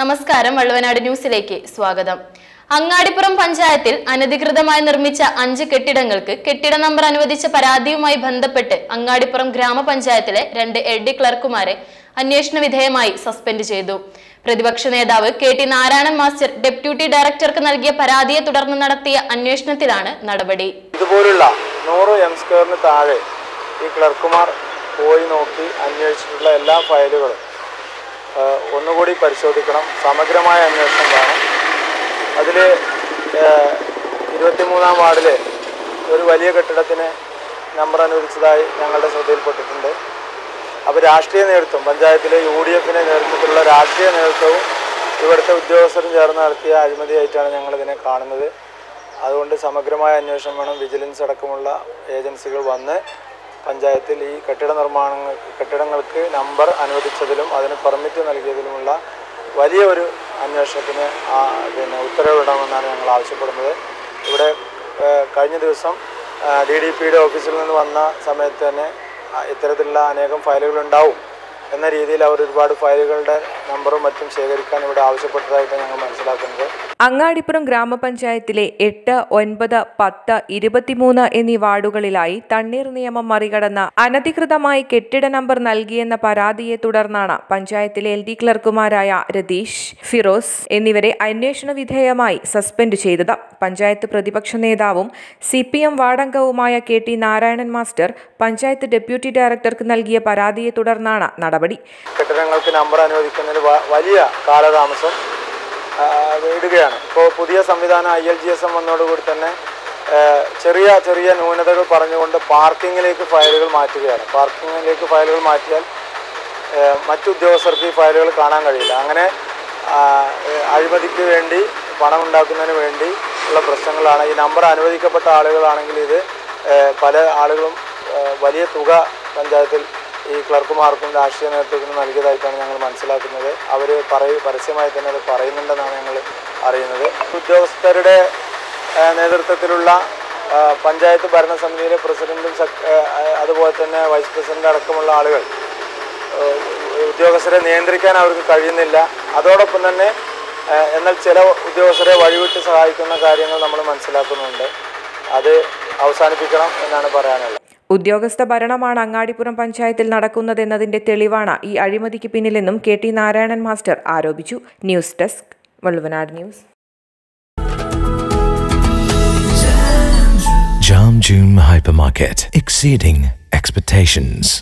നമസ്കാരം വള്ളുവനാട് ന്യൂസിലേക്ക് സ്വാഗതം. അങ്ങാടിപ്പുറം പഞ്ചായത്തിൽ അനധികൃതമായി നിർമ്മിച്ച അഞ്ച് കെട്ടിടങ്ങൾക്ക് കെട്ടിട നമ്പർ അനുവദിച്ച പരാതിയുമായി ബന്ധപ്പെട്ട് അങ്ങാടിപ്പുറം ഗ്രാമപഞ്ചായത്തിലെ രണ്ട് എൽ ഡി ക്ലർക്കുമാരെ അന്വേഷണ വിധേയമായി സസ്പെൻഡ് ചെയ്തു. പ്രതിപക്ഷ നേതാവ് K T Narayanan master deputy ഡയറക്ടർക്ക് നൽകിയ പരാതിയെ തുടർന്ന് നടത്തിയ അന്വേഷണത്തിലാണ് നടപടി. ഇതുപോലുള്ള നൂറ് എം സ്ക്വയറിന് താഴെ ഈ ക്ലർക്കുമാർ പോയി നോക്കി അന്വേഷിച്ചിട്ടുള്ള എല്ലാ ഫയലുകളും ഒന്നുകൂടി പരിശോധിക്കണം. സമഗ്രമായ അന്വേഷണം വേണം. അതിൽ ഇരുപത്തിമൂന്നാം വാർഡിൽ ഒരു വലിയ കെട്ടിടത്തിന് നമ്പർ അനുവദിച്ചതായി ഞങ്ങളുടെ ശ്രദ്ധയിൽപ്പെട്ടിട്ടുണ്ട്. അപ്പോൾ രാഷ്ട്രീയ നേതൃത്വം പഞ്ചായത്തിലെ യു ഡി എഫിന്റെ നേതൃത്വത്തിലുള്ള രാഷ്ട്രീയ നേതൃത്വവും ഇവിടുത്തെ ഉദ്യോഗസ്ഥരും ചേർന്ന് നടത്തിയ അഴിമതിയായിട്ടാണ് ഞങ്ങളിതിനെ കാണുന്നത്. അതുകൊണ്ട് സമഗ്രമായ അന്വേഷണം വേണം. വിജിലൻസ് അടക്കമുള്ള ഏജൻസികൾ വന്ന് പഞ്ചായത്തിൽ ഈ കെട്ടിട നിർമ്മാണങ്ങൾ കെട്ടിടങ്ങൾക്ക് നമ്പർ അനുവദിച്ചതിലും അതിന് പെർമിറ്റ് നൽകിയതിലുമുള്ള വലിയ ഒരു അന്വേഷണത്തിന് പിന്നെ ഉത്തരവിടണമെന്നാണ് ഞങ്ങൾ ആവശ്യപ്പെടുന്നത്. ഇവിടെ കഴിഞ്ഞ ദിവസം ഡി ഡി പിയുടെ ഓഫീസിൽ നിന്ന് വന്ന സമയത്ത് തന്നെ ഇത്തരത്തിലുള്ള അനേകം ഫയലുകൾ ഉണ്ടാവും എന്ന രീതിയിൽ അവർ ഒരുപാട് ഫയലുകളുടെ നമ്പറും മറ്റും ശേഖരിക്കാൻ ഇവിടെ ആവശ്യപ്പെട്ടതായിട്ട് ഞങ്ങൾ മനസ്സിലാക്കുന്നത്. അങ്ങാടിപ്പുറം ഗ്രാമപഞ്ചായത്തിലെ എട്ട് ഒൻപത് പത്ത് ഇരുപത്തിമൂന്ന് എന്നീ വാർഡുകളിലായി തണ്ണീർ നിയമം മറികടന്ന അനധികൃതമായി കെട്ടിട നമ്പർ നൽകിയെന്ന പരാതിയെ തുടർന്നാണ് പഞ്ചായത്തിലെ എൽ ഡി ക്ലർക്കുമാരായ രതീഷ് ഫിറോസ് എന്നിവരെ അന്വേഷണ വിധേയമായി സസ്പെൻഡ് ചെയ്തത്. പഞ്ചായത്ത് പ്രതിപക്ഷ നേതാവും C P M വാർഡംഗവുമായ K T Narayanan master panchayat deputy ഡയറക്ടർക്ക് നൽകിയ പരാതിയെ തുടർന്നാണ് നടപടി. കെട്ടിടങ്ങൾക്ക് നമ്പർ അനുവദിക്കുന്നതിൽ വലിയ കാലതാമസം ഇടുകയാണ് ഇപ്പോൾ പുതിയ സംവിധാനം I L G S M വന്നതോടുകൂടി തന്നെ ചെറിയ ചെറിയ ന്യൂനതകൾ പറഞ്ഞുകൊണ്ട് പാർക്കിങ്ങിലേക്ക് ഫയലുകൾ മാറ്റുകയാണ്. പാർക്കിങ്ങിലേക്ക് ഫയലുകൾ മാറ്റിയാൽ മറ്റു ഉദ്യോഗസ്ഥർക്ക് ഈ ഫയലുകൾ കാണാൻ കഴിയില്ല. അങ്ങനെ അഴിമതിക്ക് വേണ്ടി പണം ഉണ്ടാക്കുന്നതിന് വേണ്ടി ഉള്ള പ്രശ്നങ്ങളാണ്. ഈ നമ്പർ അനുവദിക്കപ്പെട്ട ആളുകളാണെങ്കിൽ ഇത് പല ആളുകളും വലിയ തുക പഞ്ചായത്തിൽ ഈ ക്ലർക്കുമാർക്കും രാഷ്ട്രീയ നേതൃത്വത്തിനും നൽകിയതായിട്ടാണ് ഞങ്ങൾ മനസ്സിലാക്കുന്നത്. അവർ പറയ പരസ്യമായി തന്നെ അത് പറയുന്നുണ്ടെന്നാണ് ഞങ്ങൾ അറിയുന്നത്. ഉദ്യോഗസ്ഥരുടെ നേതൃത്വത്തിലുള്ള പഞ്ചായത്ത് ഭരണസമിതിയിലെ പ്രസിഡന്റും അതുപോലെ തന്നെ വൈസ് പ്രസിഡന്റ് അടക്കമുള്ള ആളുകൾ ഉദ്യോഗസ്ഥരെ നിയന്ത്രിക്കാൻ അവർക്ക് കഴിയുന്നില്ല. അതോടൊപ്പം തന്നെ എന്നാൽ ചില ഉദ്യോഗസ്ഥരെ വഴിവിട്ട് സഹായിക്കുന്ന കാര്യങ്ങൾ നമ്മൾ മനസ്സിലാക്കുന്നുണ്ട്. അത് അവസാനിപ്പിക്കണം എന്നാണ് പറയാനുള്ളത്. ഉദ്യോഗസ്ഥ ഭരണമാണ് അങ്ങാടിപ്പുറം പഞ്ചായത്തിൽ നടക്കുന്നതെന്നതിന്റെ തെളിവാണ് ഈ അഴിമതിക്ക് പിന്നിലെന്നും കെ ടി നാരായണൻ മാസ്റ്റർ ആരോപിച്ചു. News desk Valluvanad news. Jam Hypermarket, exceeding expectations.